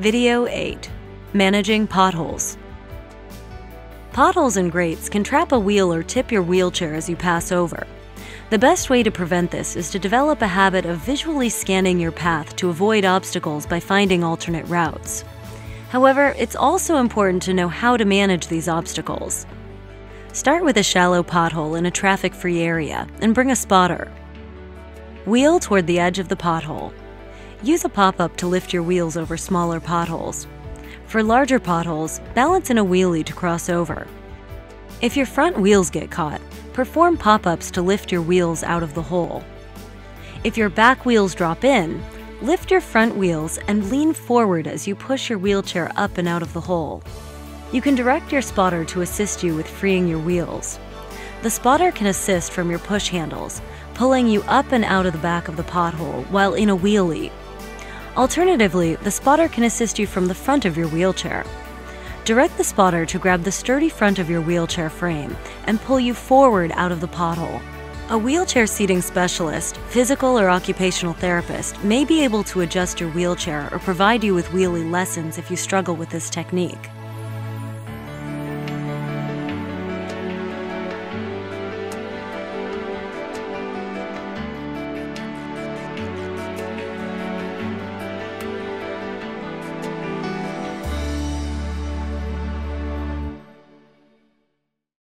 Video 8 Managing Potholes. Potholes and grates can trap a wheel or tip your wheelchair as you pass over. The best way to prevent this is to develop a habit of visually scanning your path to avoid obstacles by finding alternate routes. However, it's also important to know how to manage these obstacles. Start with a shallow pothole in a traffic free area and bring a spotter. Wheel toward the edge of the pothole. Use a pop up to lift your wheels over smaller potholes. For larger potholes, balance in a wheelie to cross over. If your front wheels get caught, perform pop ups to lift your wheels out of the hole. If your back wheels drop in, lift your front wheels and lean forward as you push your wheelchair up and out of the hole. You can direct your spotter to assist you with freeing your wheels. The spotter can assist from your push handles, pulling you up and out of the back of the pothole while in a wheelie. Alternatively, the spotter can assist you from the front of your wheelchair. Direct the spotter to grab the sturdy front of your wheelchair frame and pull you forward out of the pothole. A wheelchair seating specialist, physical or occupational therapist may be able to adjust your wheelchair or provide you with wheelie lessons if you struggle with this technique.